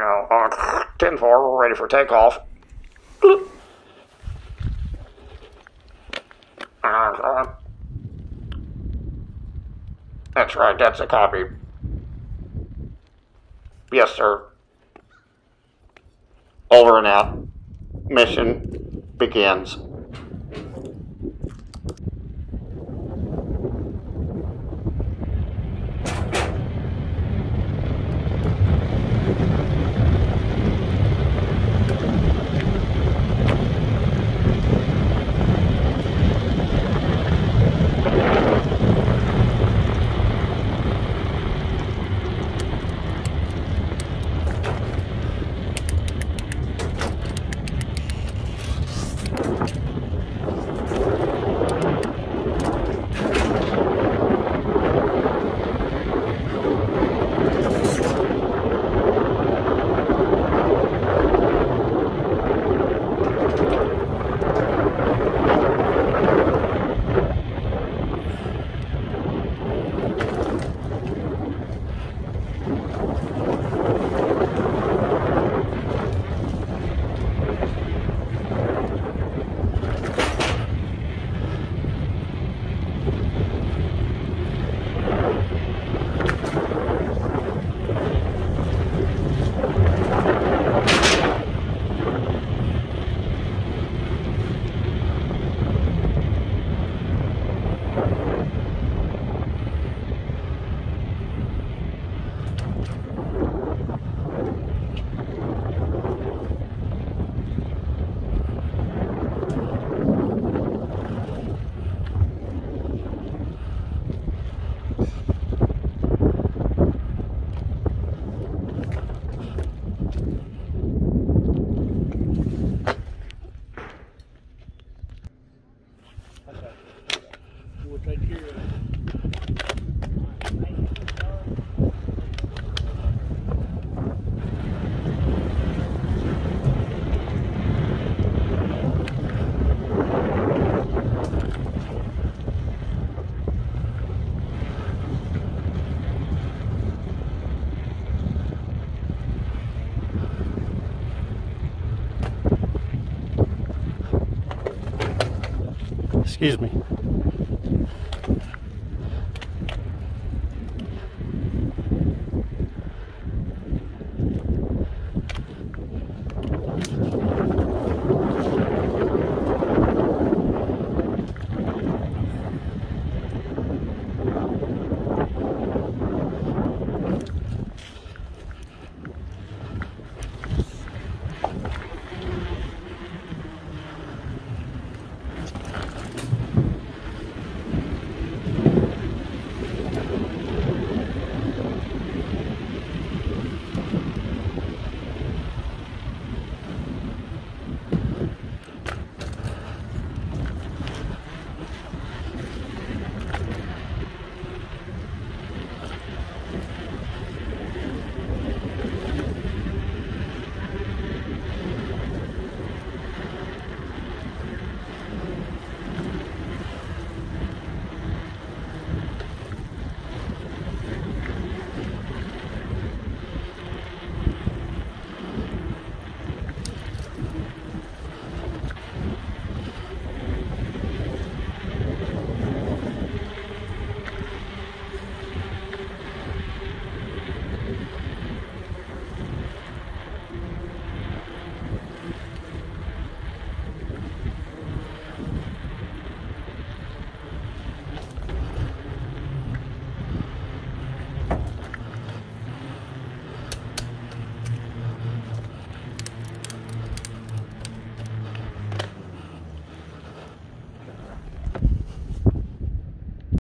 Know, uh, 10 4, we're ready for takeoff. Uh, that's right, that's a copy. Yes, sir. Over and out. Mission begins. Excuse me.